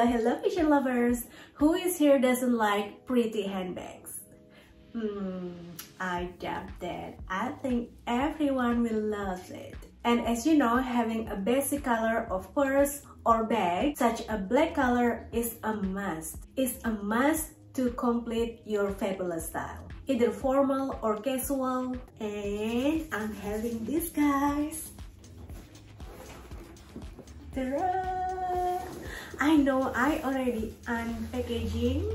Hello, hello fashion lovers! Who is here doesn't like pretty handbags? Hmm, I doubt that. I think everyone will love it. And as you know, having a basic color of purse or bag, such a black color is a must. It's a must to complete your fabulous style. Either formal or casual. And I'm having these guys. I know I already unpackaging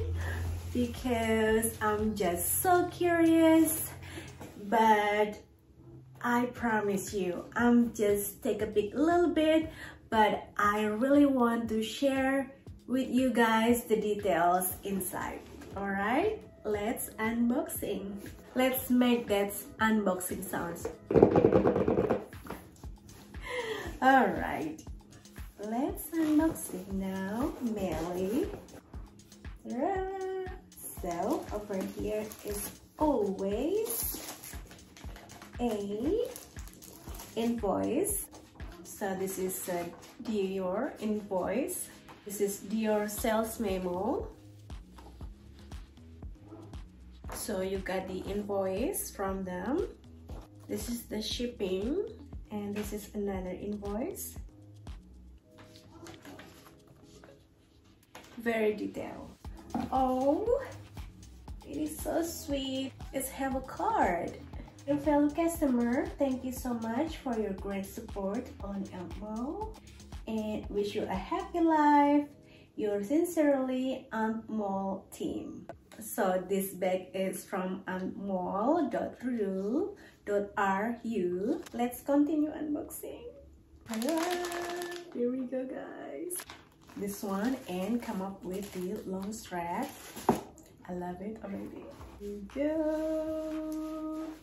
because I'm just so curious but I promise you I'm just take a big little bit but I really want to share with you guys the details inside. Alright let's unboxing. Let's make that unboxing sounds alright let's unbox it now, over here is always a invoice. So this is a Dior invoice. This is Dior sales memo. So you got the invoice from them. This is the shipping and this is another invoice. very detailed. Oh, it is so sweet. Let's have a card. Dear fellow customer, thank you so much for your great support on Elmo and wish you a happy life. Your sincerely Antmall team. So this bag is from antmall.ru.ru. Let's continue unboxing. Ah, here we go guys this one and come up with the long strap I love it. Oh, Already here we go.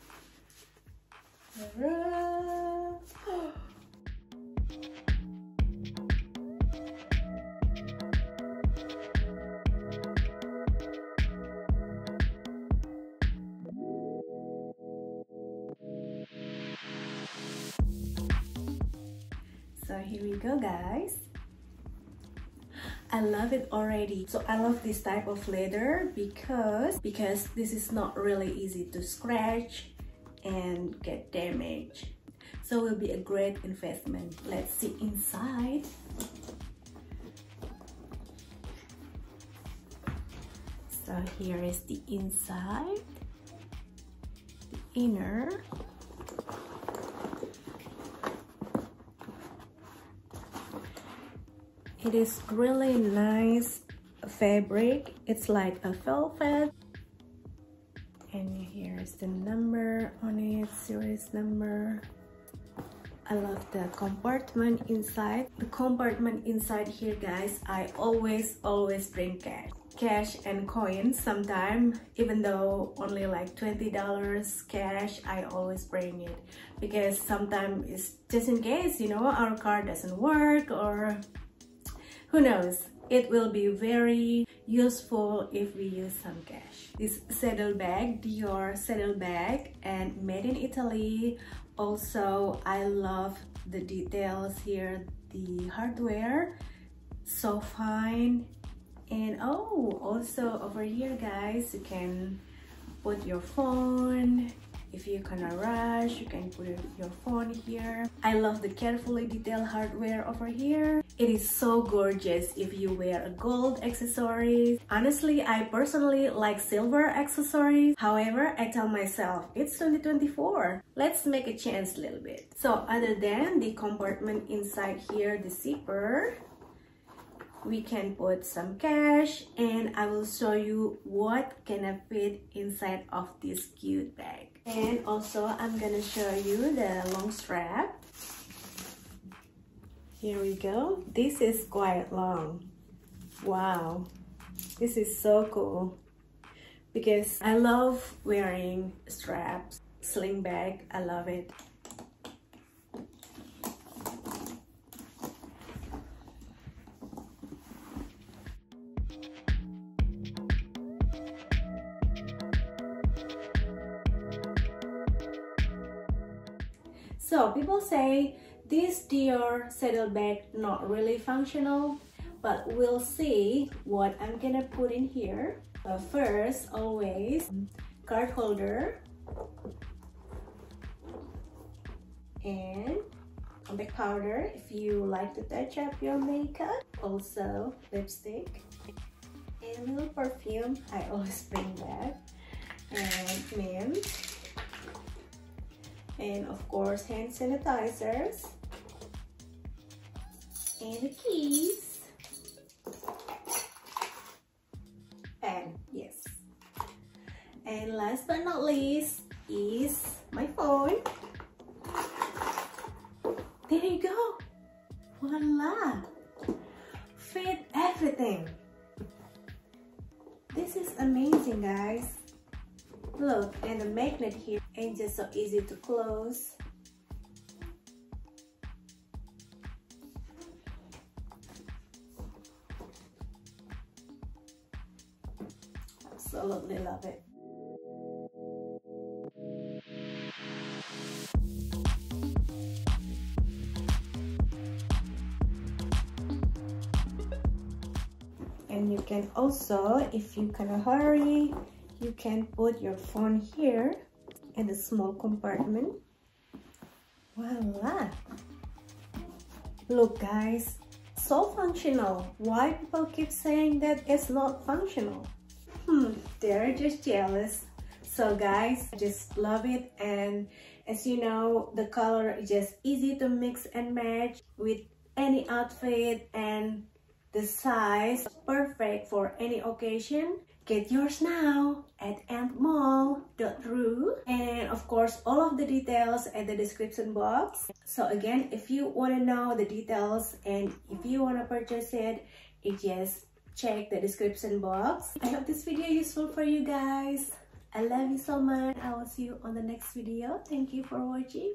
So here we go guys I love it already. So I love this type of leather because, because this is not really easy to scratch and get damaged. So it will be a great investment. Let's see inside. So here is the inside, the inner, it is really nice fabric. It's like a velvet and here's the number on it series number. I love the compartment inside. The compartment inside here guys I always always bring cash. Cash and coins sometimes even though only like $20 cash I always bring it. Because sometimes it's just in case you know our card doesn't work or who knows? It will be very useful if we use some cash. This saddle bag dior saddle bag and made in italy. Also i love the details here. The hardware so fine. And oh also over here guys you can put your phone if you're gonna rush you can put your phone here. I love the carefully detailed hardware over here. It is so gorgeous if you wear a gold accessories. Honestly i personally like silver accessories. However i tell myself it's 2024 let's make a chance a little bit. So other than the compartment inside here the zipper we can put some cash and I will show you what can I fit inside of this cute bag. And also I'm gonna show you the long strap. Here we go. This is quite long. Wow. This is so cool because I love wearing straps, sling bag. I love it. So people say this Dior saddle bag not really functional, but we'll see what I'm gonna put in here. But first, always, card holder and compact powder if you like to touch up your makeup. Also, lipstick little perfume. I always bring that. And mint. And of course, hand sanitizers. And the keys. And yes. And last but not least is my phone. There you go. Voila. Fit everything. This is amazing, guys. Look, and the magnet here ain't just so easy to close. Absolutely love it. Can also if you of hurry you can put your phone here in the small compartment. Voila. Look guys so functional. Why people keep saying that it's not functional? Hmm they're just jealous. So guys just love it. And as you know the color is just easy to mix and match with any outfit. And the size perfect for any occasion. Get yours now at antmall.ru and of course all of the details at the description box. So again, if you want to know the details and if you want to purchase it, it just check the description box. I hope this video useful for you guys. I love you so much. I will see you on the next video. Thank you for watching.